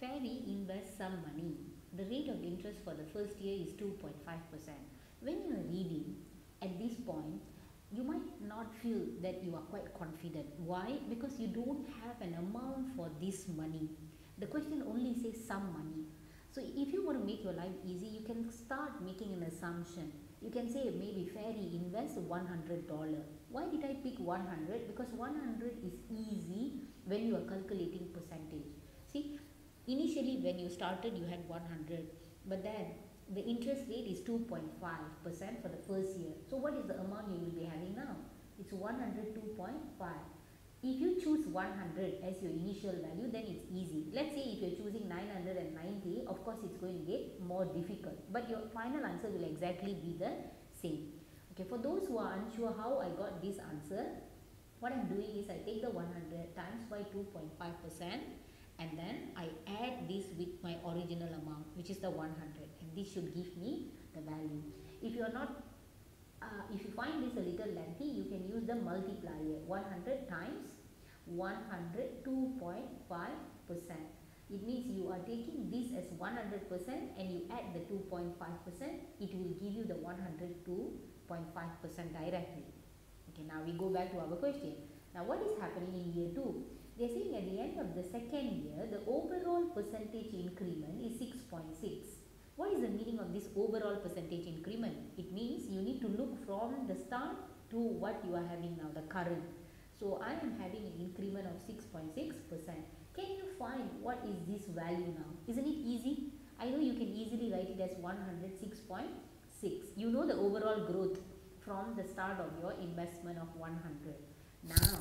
Feri invests some money. The rate of interest for the first year is 2.5%. When you are reading at this point, you might not feel that you are quite confident. Why? Because you don't have an amount for this money. The question only says some money. So if you want to make your life easy, you can start making an assumption. You can say maybe Feri invests $100. Why did I pick 100? Because 100 is easy when you are calculating percentage. Initially when you started you had 100 but then the interest rate is 2.5% for the first year. So what is the amount you will be having now? It's 102.5. If you choose 100 as your initial value, then it's easy. Let's say if you're choosing 990, of course it's going to get more difficult. But your final answer will exactly be the same. Okay, for those who are unsure how I got this answer, what I'm doing is I take the 100 times by 2.5% and then I add this with my original amount which is the 100 and this should give me the value. If you are not uh, if you find this a little lengthy, you can use the multiplier 100 times 102.5%. It means you are taking this as 100% and you add the 2.5%, it will give you the 102.5% directly. Okay, now we go back to our question. Now what is happening in year 2? They are saying at the end of the second year, the overall percentage increment is 6.6. What is the meaning of this overall percentage increment? It means you need to look from the start to what you are having now, the current. So I am having an increment of 6.6%. Can you find what is this value now? Isn't it easy? I know you can easily write it as 106.6. You know the overall growth from the start of your investment of 100. Now,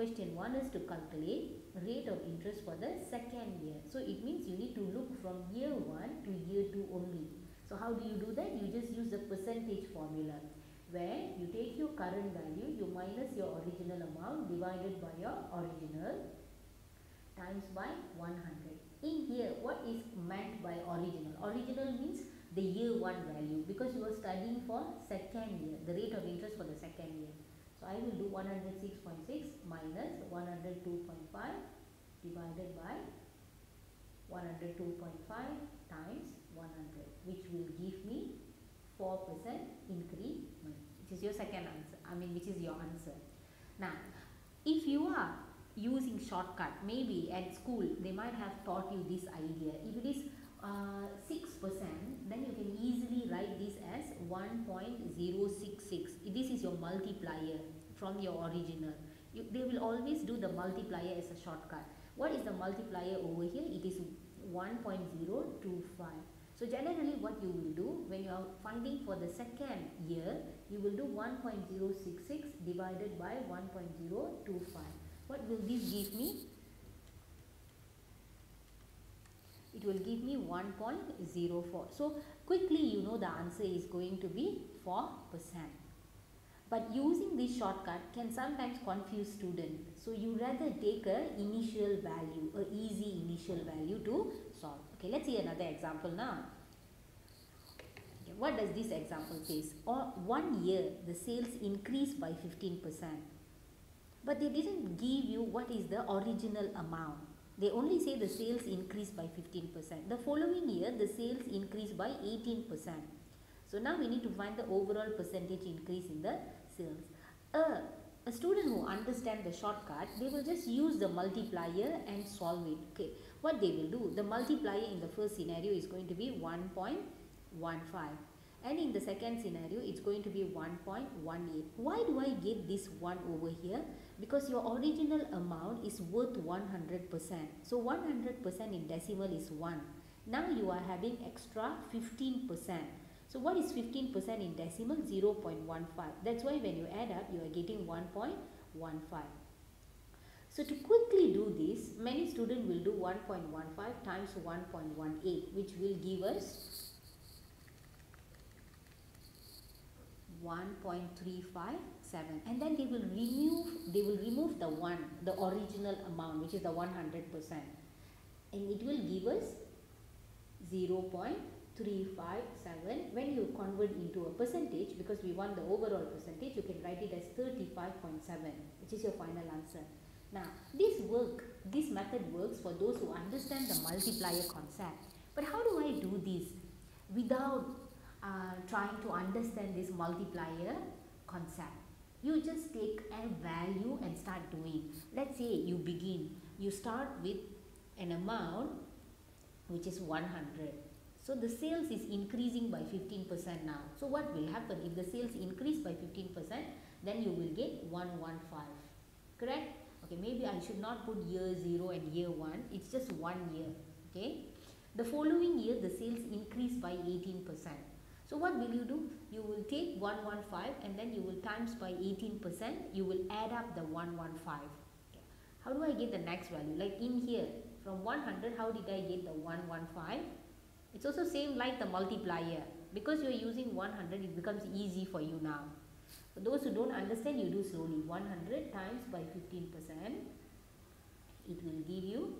question 1 is to calculate rate of interest for the second year. So it means you need to look from year 1 to year 2 only. So how do you do that? You just use the percentage formula where you take your current value, you minus your original amount divided by your original times by 100. In here, what is meant by original? Original means the year 1 value because you are studying for second year, the rate of interest for the second year. So I will do 106.6 minus 102.5 divided by 102.5 times 100 which will give me 4% increment which is your second answer I mean which is your answer. Now if you are using shortcut maybe at school they might have taught you this idea if it is uh, 6% then you can easily write this as 1.066 this is your multiplier from your original. You, they will always do the multiplier as a shortcut. What is the multiplier over here? It is 1.025 so generally what you will do when you are finding for the second year you will do 1.066 divided by 1.025 what will this give me it will give me 1.04 so quickly you know the answer is going to be 4 percent. But using this shortcut can sometimes confuse students so you rather take a initial value a easy initial value to solve. Okay let's see another example now. Okay, what does this example says or one year the sales increased by 15 percent but they didn't give you what is the original amount they only say the sales increased by 15%. The following year, the sales increased by 18%. So now we need to find the overall percentage increase in the sales. Uh, a student who understand the shortcut, they will just use the multiplier and solve it. Okay, what they will do, the multiplier in the first scenario is going to be 1.15 and in the second scenario it's going to be 1.18 why do i get this 1 over here? Because your original amount is worth 100% so 100% in decimal is 1 now you are having extra 15% so what is 15% in decimal? 0.15 that's why when you add up you are getting 1.15 so to quickly do this many students will do 1.15 times 1.18 which will give us 1.357 and then they will remove they will remove the one the original amount which is the 100 percent. And it will give us 0.357 when you convert into a percentage because we want the overall percentage you can write it as 35.7 which is your final answer. Now, this work, this method works for those who understand the multiplier concept. But how do I do this without uh, trying to understand this multiplier concept? You just take a value and start doing. Let's say you begin, you start with an amount which is 100. So the sales is increasing by 15% now. So what will happen if the sales increase by 15%? Then you will get 115. Correct? Okay, maybe I should not put year 0 and year 1. It's just one year. Okay. The following year the sales increase by 18%. So what will you do? You will take 115 and then you will times by 18%. You will add up the 115. Okay. How do I get the next value? Like in here, from 100, how did I get the 115? It's also same like the multiplier. Because you are using 100, it becomes easy for you now. For those who don't understand, you do slowly. 100 times by 15%, it will give you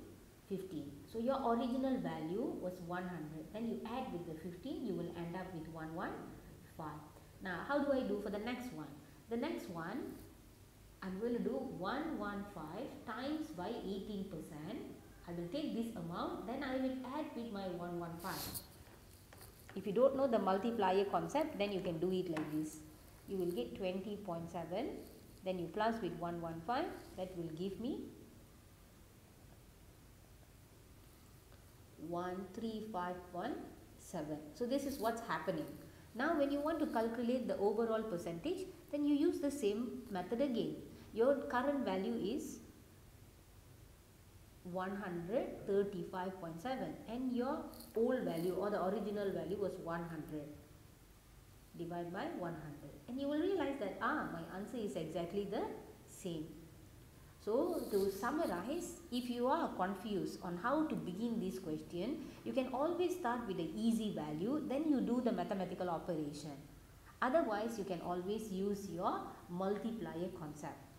15. So your original value was 100. Then you add with the 15, you will up with 115. Now, how do I do for the next one? The next one, I'm going to do 115 times by 18%. I will take this amount, then I will add with my 115. If you don't know the multiplier concept, then you can do it like this. You will get 20.7, then you plus with 115, that will give me 13517. So this is what's happening. Now when you want to calculate the overall percentage, then you use the same method again. Your current value is 135.7 and your old value or the original value was 100 divided by 100 and you will realize that ah my answer is exactly the same. So to summarize if you are confused on how to begin this question you can always start with the easy value then you do the mathematical operation. Otherwise you can always use your multiplier concept.